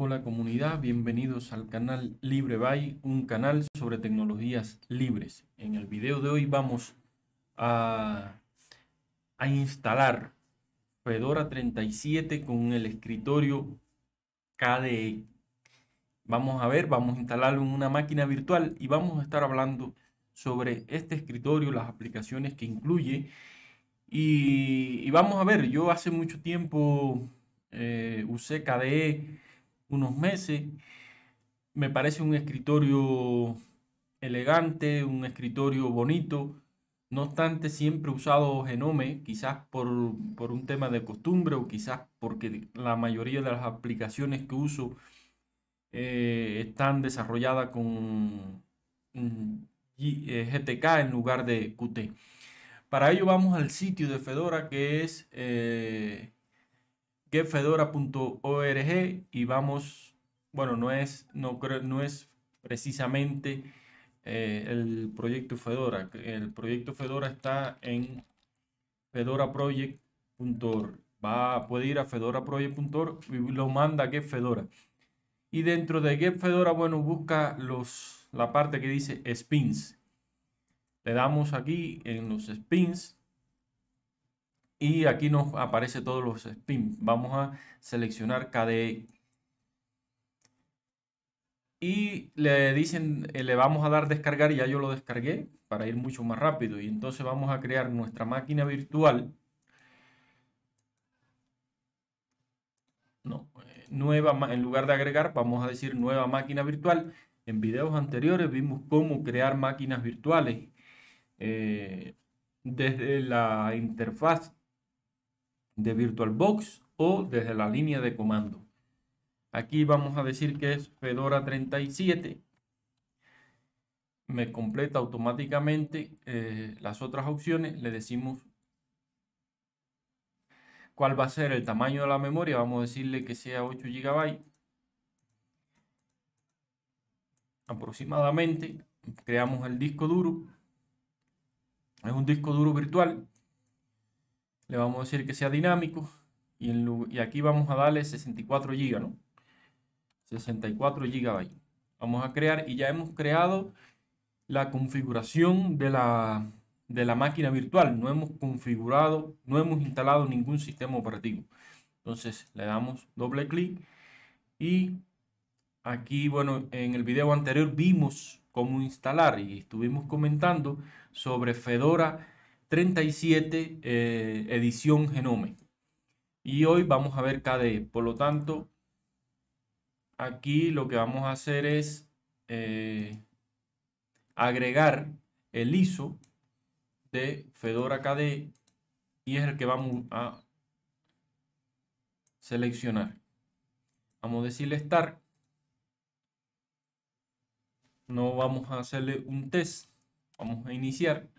Hola comunidad, bienvenidos al canal LibreBuy, un canal sobre tecnologías libres. En el video de hoy vamos a, a instalar Fedora 37 con el escritorio KDE. Vamos a ver, vamos a instalarlo en una máquina virtual y vamos a estar hablando sobre este escritorio, las aplicaciones que incluye. Y, vamos a ver, yo hace mucho tiempo eh, usé KDE unos meses. Me parece un escritorio elegante, un escritorio bonito. No obstante, siempre he usado Genome, quizás por, un tema de costumbre o quizás porque la mayoría de las aplicaciones que uso eh, están desarrolladas con GTK eh, en lugar de Qt. Para ello vamos al sitio de Fedora que es eh, getfedora.org y vamos, bueno, no es, no, no es precisamente eh, el proyecto Fedora. El proyecto Fedora está en fedoraproject.org. Va, puede ir a fedoraproject.org y lo manda a getfedora. Y dentro de getfedora, bueno, busca los, la parte que dice spins. Le damos aquí en los spins y aquí nos aparece todos los spins. Vamos a seleccionar KDE. Y le dicen, eh, le vamos a dar descargar, ya yo lo descargué para ir mucho más rápido. Y entonces vamos a crear nuestra máquina virtual. No, eh, nueva, en lugar de agregar, vamos a decir nueva máquina virtual. En videos anteriores vimos cómo crear máquinas virtuales eh, desde la interfaz de VirtualBox o desde la línea de comando. Aquí vamos a decir que es Fedora 37. Me completa automáticamente eh, las otras opciones. Le decimos cuál va a ser el tamaño de la memoria. Vamos a decirle que sea 8 GB. Aproximadamente. Creamos el disco duro. Es un disco duro virtual le vamos a decir que sea dinámico y, aquí vamos a darle 64 GB, ¿no? 64 GB. Vamos a crear y ya hemos creado la configuración de la, de la máquina virtual. No hemos configurado, no hemos instalado ningún sistema operativo. Entonces le damos doble clic y aquí, bueno, en el video anterior vimos cómo instalar y estuvimos comentando sobre Fedora 37 eh, edición Genome. Y hoy vamos a ver KDE. Por lo tanto, aquí lo que vamos a hacer es eh, agregar el ISO de Fedora KDE y es el que vamos a seleccionar. Vamos a decirle Start. No vamos a hacerle un test. Vamos a iniciar.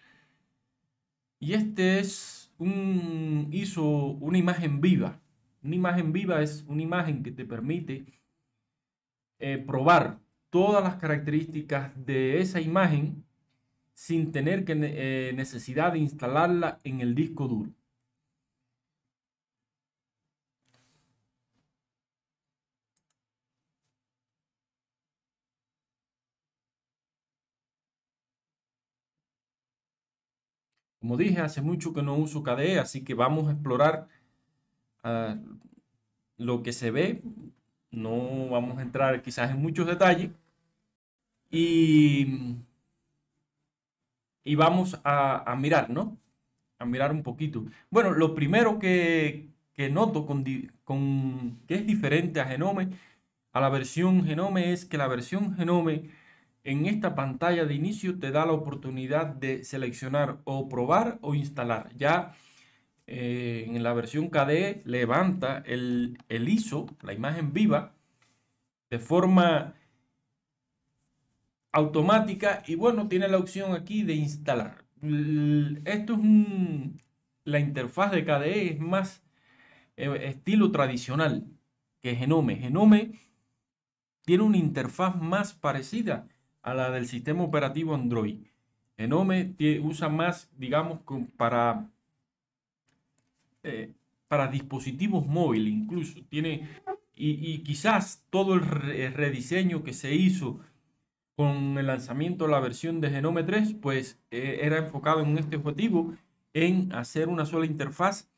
Y este es un, hizo una imagen viva. Una imagen viva es una imagen que te permite eh, probar todas las características de esa imagen sin tener que, eh, necesidad de instalarla en el disco duro. Como dije, hace mucho que no uso KDE, así que vamos a explorar ah, lo que se ve. No vamos a entrar quizás en muchos detalles. Y, y vamos a, mirar, ¿no? A mirar un poquito. Bueno, lo primero que, noto con, con, que es diferente a Genome, a la versión Genome, es que la versión Genome en esta pantalla de inicio te da la oportunidad de seleccionar o probar o instalar. Ya eh, en la versión KDE levanta el, el ISO, la imagen viva, de forma automática y bueno, tiene la opción aquí de instalar. Esto es la interfaz de KDE es más eh, estilo tradicional que Genome. Genome tiene una interfaz más parecida a la del sistema operativo Android. Genome usa más, digamos, para, eh, para dispositivos móviles incluso. Tiene y, quizás todo el rediseño que se hizo con el lanzamiento de la versión de Genome 3, pues eh, era enfocado en este objetivo, en hacer una sola interfaz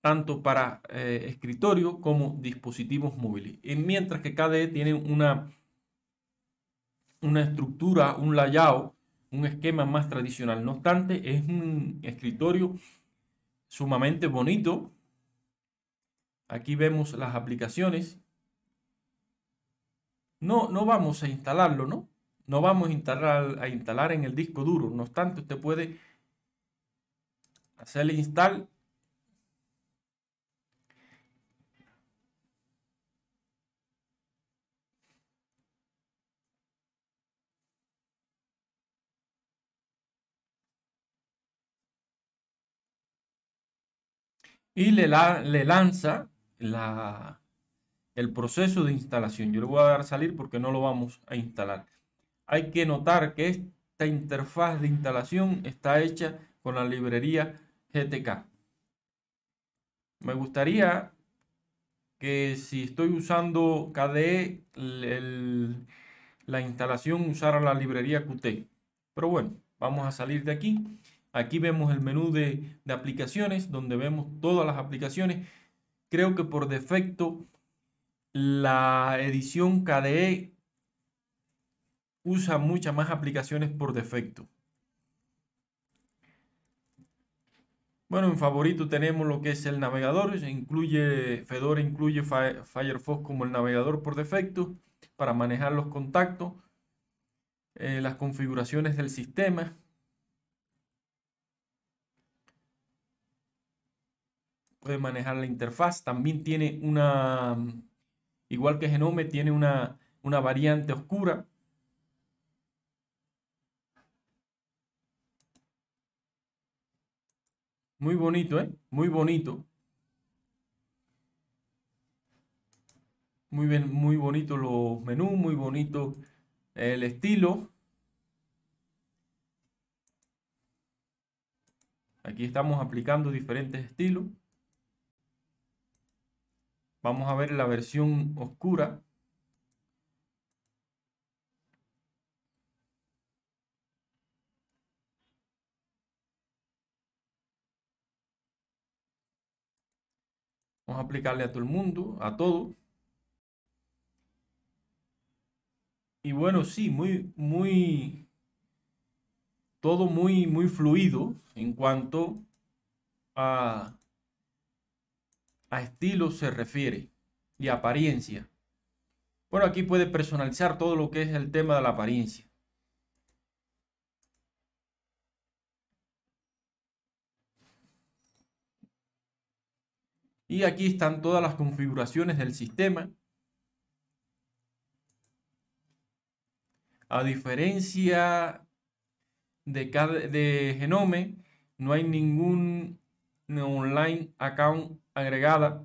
tanto para eh, escritorio como dispositivos móviles. Y mientras que KDE tiene una, una estructura, un layout, un esquema más tradicional. No obstante, es un escritorio sumamente bonito. Aquí vemos las aplicaciones. No, no vamos a instalarlo, ¿no? No vamos a instalar, a instalar en el disco duro. No obstante, usted puede hacer el install y le, lanza la, el proceso de instalación. Yo le voy a dar salir porque no lo vamos a instalar. Hay que notar que esta interfaz de instalación está hecha con la librería GTK. Me gustaría que si estoy usando KDE, la instalación usara la librería Qt. Pero bueno, vamos a salir de aquí Aquí vemos el menú de, aplicaciones, donde vemos todas las aplicaciones. Creo que por defecto la edición KDE usa muchas más aplicaciones por defecto. Bueno, en favorito tenemos lo que es el navegador. Incluye, Fedora incluye Firefox como el navegador por defecto para manejar los contactos, eh, las configuraciones del sistema. Puede manejar la interfaz. También tiene una, igual que Genome, tiene una, una variante oscura. Muy bonito, ¿eh? Muy bonito. Muy bien, muy bonito los menús, muy bonito el estilo. Aquí estamos aplicando diferentes estilos. Vamos a ver la versión oscura. Vamos a aplicarle a todo el mundo, a todo. Y bueno, sí, muy, muy, todo muy, muy fluido en cuanto a a estilo se refiere y apariencia. Bueno, aquí puede personalizar todo lo que es el tema de la apariencia. Y aquí están todas las configuraciones del sistema. A diferencia de, de Genome, no hay ningún online account agregada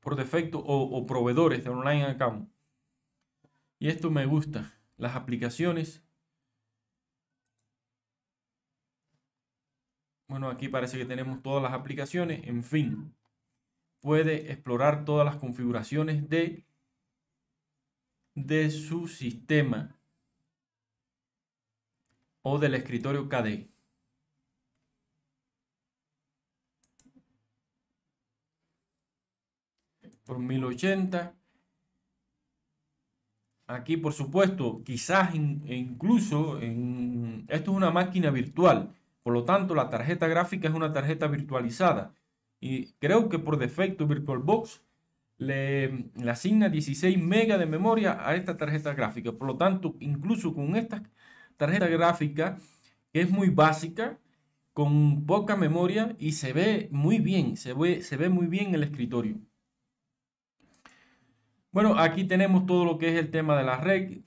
por defecto o, proveedores de online account. Y esto me gusta. Las aplicaciones. Bueno, aquí parece que tenemos todas las aplicaciones. En fin, puede explorar todas las configuraciones de, de su sistema o del escritorio KDE. Por 1080. Aquí, por supuesto, quizás incluso en, esto es una máquina virtual. Por lo tanto, la tarjeta gráfica es una tarjeta virtualizada. Y creo que por defecto VirtualBox le, le asigna 16 megas de memoria a esta tarjeta gráfica. Por lo tanto, incluso con esta tarjeta gráfica, que es muy básica, con poca memoria y se ve muy bien, se ve, se ve muy bien el escritorio. Bueno, aquí tenemos todo lo que es el tema de la red.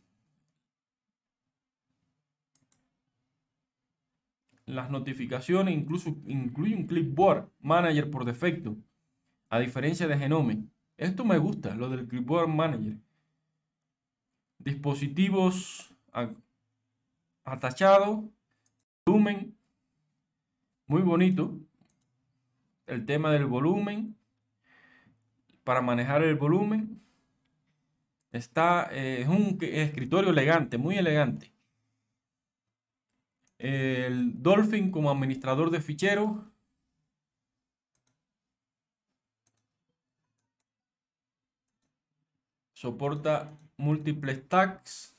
Las notificaciones, incluso incluye un clipboard manager por defecto, a diferencia de Genome. Esto me gusta, lo del clipboard manager. Dispositivos atachados, volumen, muy bonito. El tema del volumen, para manejar el volumen. Está, eh, es un escritorio elegante, muy elegante. El Dolphin como administrador de ficheros. Soporta múltiples tags.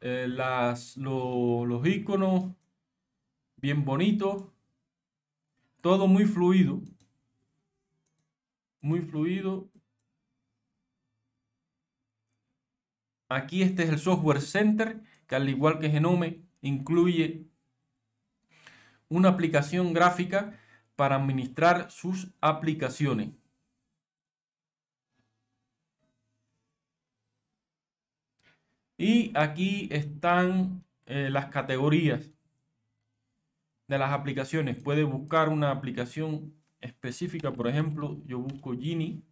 Eh, las, los iconos bien bonitos. Todo muy fluido. Muy fluido. Aquí este es el Software Center, que al igual que Genome, incluye una aplicación gráfica para administrar sus aplicaciones. Y aquí están eh, las categorías de las aplicaciones. Puede buscar una aplicación específica, por ejemplo, yo busco Gini,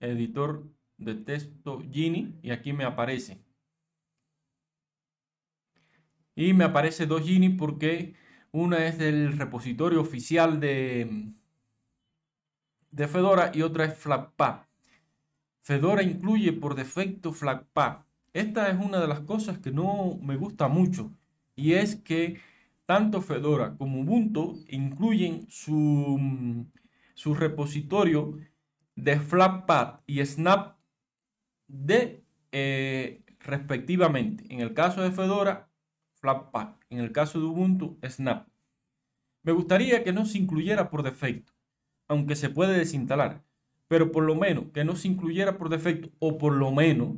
editor de texto Gini, y aquí me aparece. Y me aparece dos Gini porque una es del repositorio oficial de, de Fedora y otra es Flatpak. Fedora incluye por defecto Flatpak. Esta es una de las cosas que no me gusta mucho y es que tanto Fedora como Ubuntu incluyen su, su repositorio de Flatpak y Snap de eh, respectivamente. En el caso de Fedora, Flatpak. En el caso de Ubuntu, Snap. Me gustaría que no se incluyera por defecto, aunque se puede desinstalar, pero por lo menos que no se incluyera por defecto o por lo menos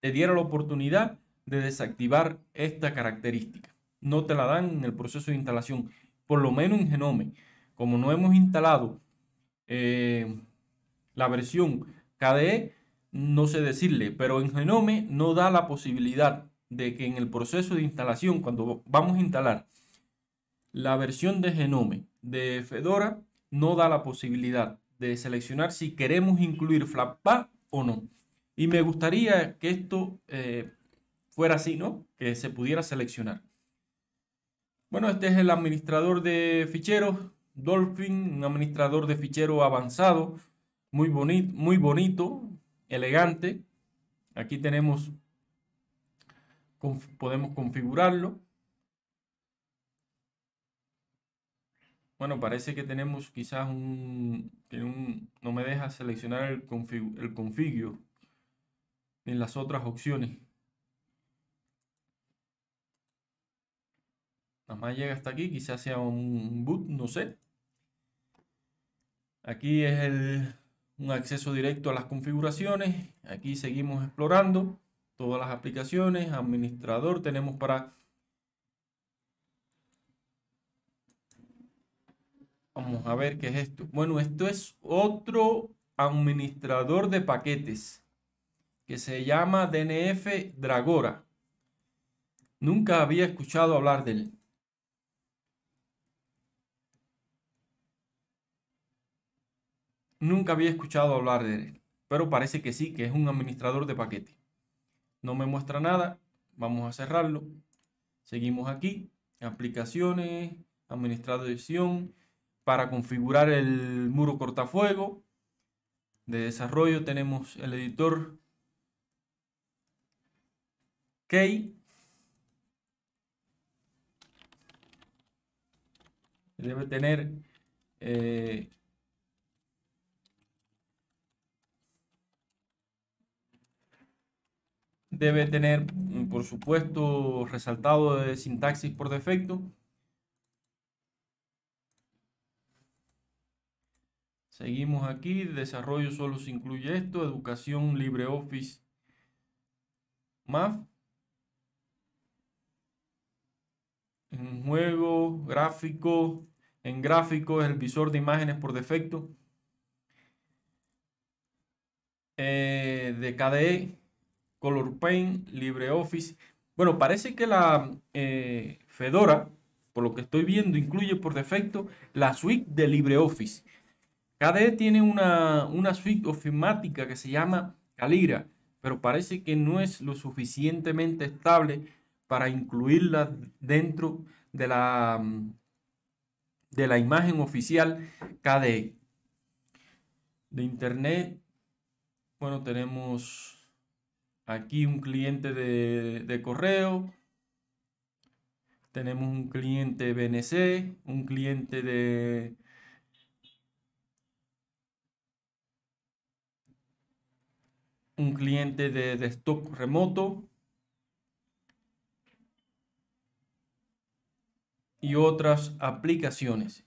te diera la oportunidad de desactivar esta característica. No te la dan en el proceso de instalación, por lo menos en Genome. Como no hemos instalado eh, la versión KDE, no sé decirle, pero en Genome no da la posibilidad de que en el proceso de instalación, cuando vamos a instalar la versión de Genome de Fedora, no da la posibilidad de seleccionar si queremos incluir Flatpak o no. Y me gustaría que esto eh, fuera así, ¿no? Que se pudiera seleccionar. Bueno, este es el administrador de ficheros, Dolphin, un administrador de ficheros avanzado, muy, muy bonito, elegante. Aquí tenemos, podemos configurarlo. Bueno, parece que tenemos quizás un, no me deja seleccionar el, config, el configure en las otras opciones. Nada más llega hasta aquí, quizás sea un boot, no sé. Aquí es el, un acceso directo a las configuraciones. Aquí seguimos explorando todas las aplicaciones. Administrador tenemos para... Vamos a ver qué es esto. Bueno, esto es otro administrador de paquetes que se llama DNF Dragora. Nunca había escuchado hablar de él. Nunca había escuchado hablar de él, pero parece que sí, que es un administrador de paquete. No me muestra nada, vamos a cerrarlo. Seguimos aquí, aplicaciones, administración, para configurar el muro cortafuego. De desarrollo tenemos el editor Key. Debe tener eh, debe tener, mm, por supuesto, resaltado de sintaxis por defecto. Seguimos aquí, desarrollo solo se incluye esto, educación LibreOffice MAF. En juego, gráfico, en gráfico es el visor de imágenes por defecto. Eh, de KDE Color Paint, LibreOffice. Bueno, parece que la eh, Fedora, por lo que estoy viendo, incluye por defecto la suite de LibreOffice. KDE tiene una, una suite ofimática que se llama Calira, pero parece que no es lo suficientemente estable para incluirla dentro de la, de la imagen oficial KDE. de internet. Bueno, tenemos aquí un cliente de, de correo. Tenemos un cliente BNC, un cliente de un cliente de desktop remoto y otras aplicaciones.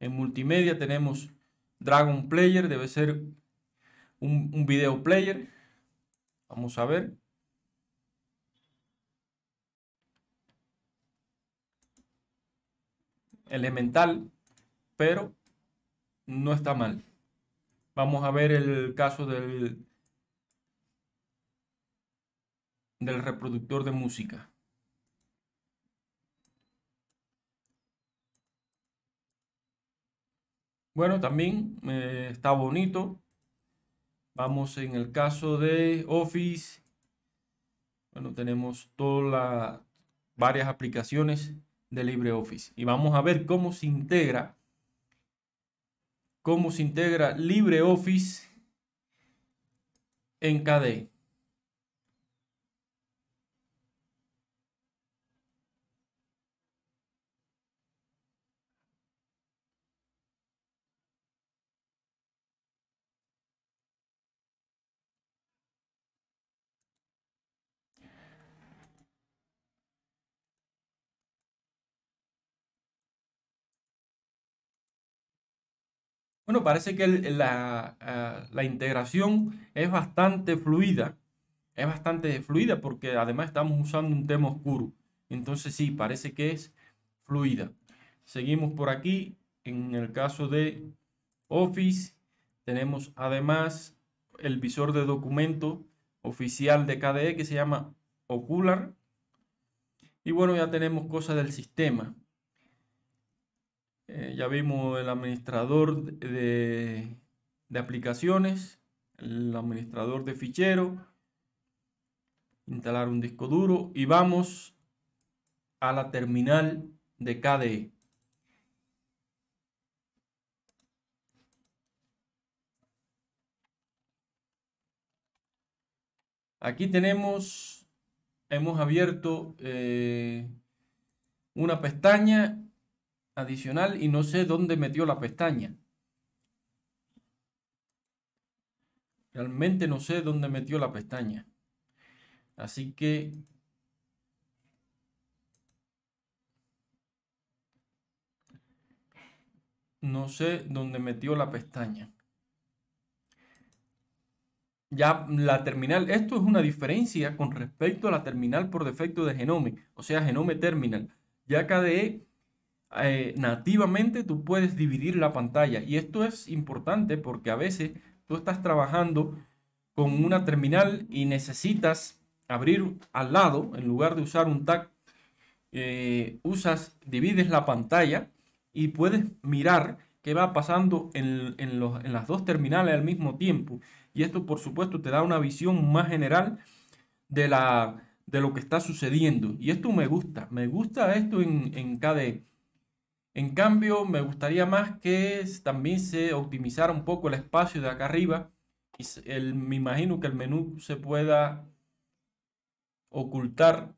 En multimedia tenemos Dragon Player, debe ser un, un video player. Vamos a ver. Elemental, pero no está mal. Vamos a ver el caso del, del reproductor de música. Bueno, también eh, está bonito. Vamos en el caso de Office. Bueno, tenemos todas las varias aplicaciones de LibreOffice. Y vamos a ver cómo se integra, cómo se integra LibreOffice en KDE. Bueno, parece que la, ah, la integración es bastante fluida. Es bastante fluida porque además estamos usando un tema oscuro. Entonces sí, parece que es fluida. Seguimos por aquí. En el caso de Office, tenemos además el visor de documento oficial de KDE que se llama Ocular. Y bueno, ya tenemos cosas del sistema. Eh, ya vimos el administrador de, aplicaciones, el administrador de fichero, instalar un disco duro y vamos a la terminal de KDE. Aquí tenemos, hemos abierto eh, una pestaña adicional y no sé dónde metió la pestaña. Realmente no sé dónde metió la pestaña. Así que no sé dónde metió la pestaña. Ya la terminal, esto es una diferencia con respecto a la terminal por defecto de Genome, o sea, Genome Terminal. Ya KDE eh, nativamente tú puedes dividir la pantalla. Y esto es importante porque a veces tú estás trabajando con una terminal y necesitas abrir al lado, en lugar de usar un tag, eh, usas, divides la pantalla y puedes mirar qué va pasando en, en, en las dos terminales al mismo tiempo. Y esto, por supuesto, te da una visión más general de, la, de lo que está sucediendo. Y esto me gusta, me gusta esto en, en KDE. En cambio, me gustaría más que también se optimizara un poco el espacio de acá arriba. Y me imagino que el menú se pueda ocultar.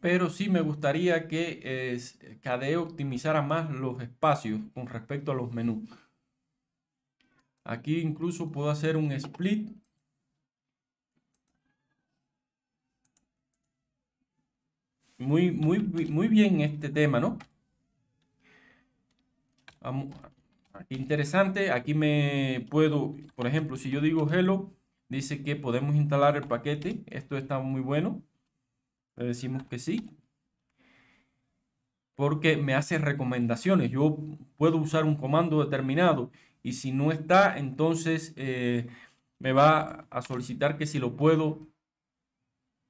Pero sí me gustaría que eh, KDE optimizara más los espacios con respecto a los menús. Aquí incluso puedo hacer un split Muy, muy, muy bien este tema, ¿no? Aquí interesante, aquí me puedo, por ejemplo, si yo digo hello, dice que podemos instalar el paquete. Esto está muy bueno. Le decimos que sí. Porque me hace recomendaciones. Yo puedo usar un comando determinado y si no está, entonces eh, me va a solicitar que si lo puedo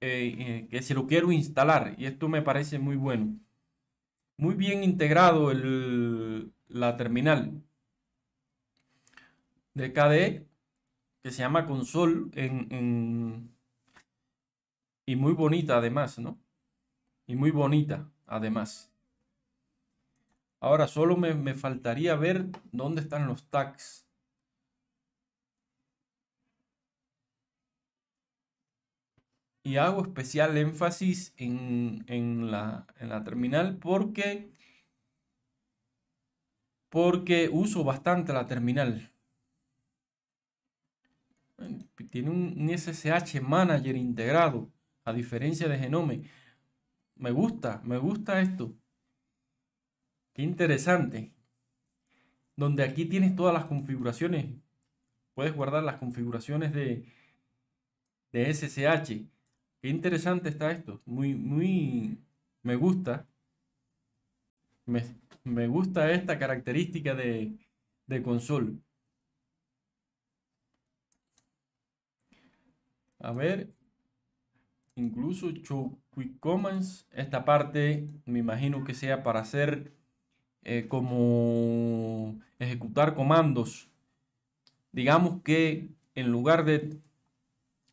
eh, eh, que si lo quiero instalar y esto me parece muy bueno. Muy bien integrado el, la terminal de KDE que se llama console en, y muy bonita además, ¿no? Y muy bonita además. Ahora solo me, me faltaría ver dónde están los tags. Y hago especial énfasis en, en, la, en la terminal porque, porque uso bastante la terminal. Tiene un, SSH Manager integrado, a diferencia de Genome. Me gusta, me gusta esto. Qué interesante. Donde aquí tienes todas las configuraciones. Puedes guardar las configuraciones de, de SSH. Qué interesante está esto. Muy, muy, me gusta. Me, gusta esta característica de, de console. A ver, incluso quick commands. Esta parte me imagino que sea para hacer eh, como ejecutar comandos. Digamos que en lugar de,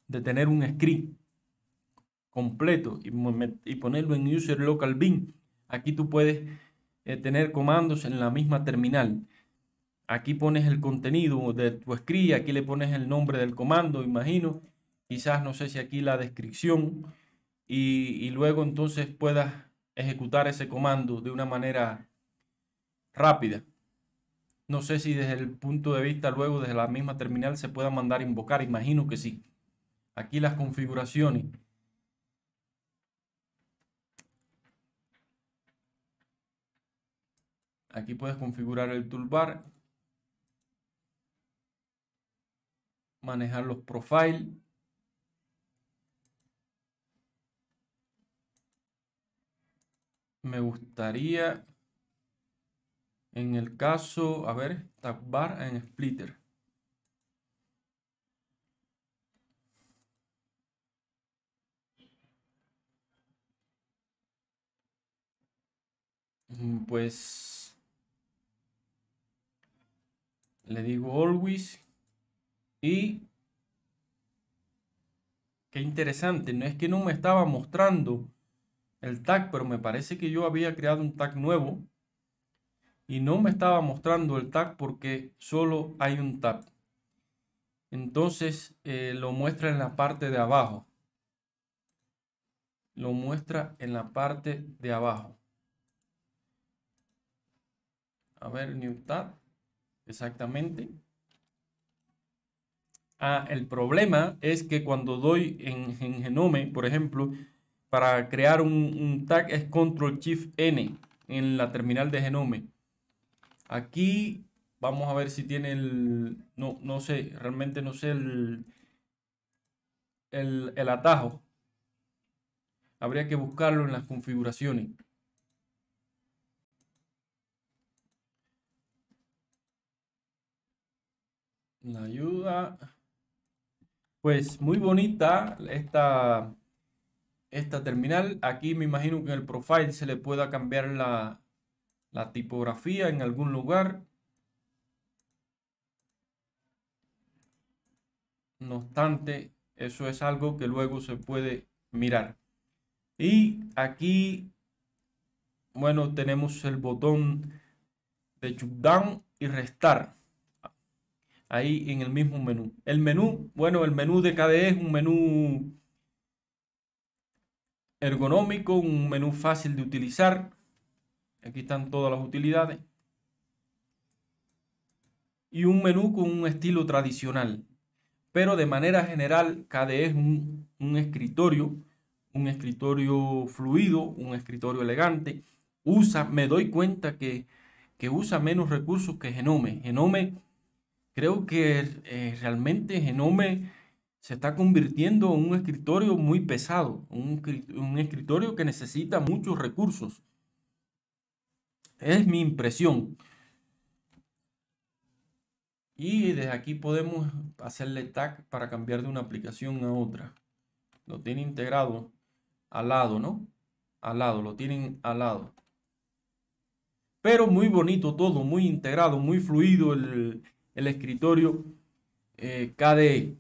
de tener un script completo y, ponerlo en user local bin, aquí tú puedes eh, tener comandos en la misma terminal. Aquí pones el contenido de tu script, aquí le pones el nombre del comando, imagino. Quizás no sé si aquí la descripción y, y luego entonces puedas ejecutar ese comando de una manera rápida. No sé si desde el punto de vista luego desde la misma terminal se pueda mandar invocar, imagino que sí. Aquí las configuraciones. Aquí puedes configurar el toolbar. Manejar los profiles. Me gustaría en el caso, a ver, tag bar en splitter. Mm, pues le digo always y qué interesante, no es que no me estaba mostrando el tag, pero me parece que yo había creado un tag nuevo y no me estaba mostrando el tag porque solo hay un tab. Entonces eh, lo muestra en la parte de abajo. Lo muestra en la parte de abajo. A ver, new tab. Exactamente. Ah, el problema es que cuando doy en, Genome, por ejemplo, para crear un, tag es Control Shift N en la terminal de Genome. Aquí vamos a ver si tiene el, no, no sé, realmente no sé el, el atajo. Habría que buscarlo en las configuraciones. La ayuda. Pues muy bonita esta, esta terminal. Aquí me imagino que en el profile se le pueda cambiar la, tipografía en algún lugar. No obstante, eso es algo que luego se puede mirar. Y aquí, bueno, tenemos el botón de down y restar. Ahí en el mismo menú. El menú, bueno, el menú de KDE es un menú ergonómico, un menú fácil de utilizar. Aquí están todas las utilidades. Y un menú con un estilo tradicional. Pero de manera general, KDE es un, escritorio, un escritorio fluido, un escritorio elegante. Usa, me doy cuenta que, usa menos recursos que Genome. Genome, creo que eh, realmente Genome se está convirtiendo en un escritorio muy pesado, un, un escritorio que necesita muchos recursos. Es mi impresión. Y desde aquí podemos hacerle tag para cambiar de una aplicación a otra. Lo tiene integrado al lado, ¿no? Al lado, lo tienen al lado. Pero muy bonito todo, muy integrado, muy fluido el, escritorio eh, KDE.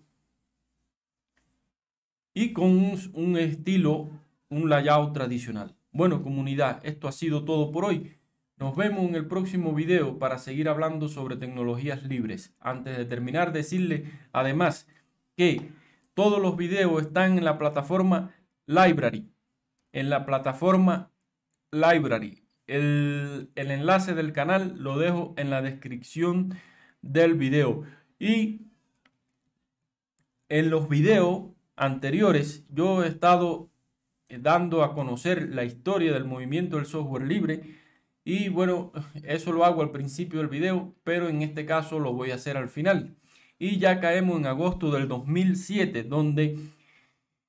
Y con un estilo, un layout tradicional. Bueno, comunidad, esto ha sido todo por hoy. Nos vemos en el próximo video para seguir hablando sobre tecnologías libres. Antes de terminar, decirle además que todos los videos están en la plataforma Library. En la plataforma Library. El, el enlace del canal lo dejo en la descripción del video. Y en los videos anteriores yo he estado eh, dando a conocer la historia del movimiento del software libre y bueno, eso lo hago al principio del video, pero en este caso lo voy a hacer al final. Y ya caemos en agosto del 2007, donde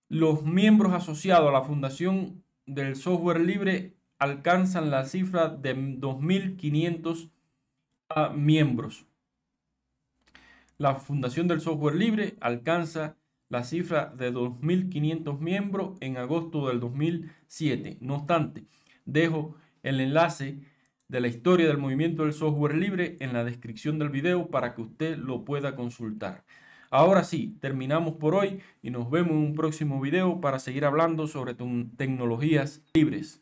los miembros asociados a la Fundación del Software Libre alcanzan la cifra de 2.500 miembros. La Fundación del Software Libre alcanza la cifra de 2.500 miembros en agosto del 2007. No obstante, dejo el enlace de la historia del movimiento del software libre en la descripción del video para que usted lo pueda consultar. Ahora sí, terminamos por hoy y nos vemos en un próximo video para seguir hablando sobre tecnologías libres.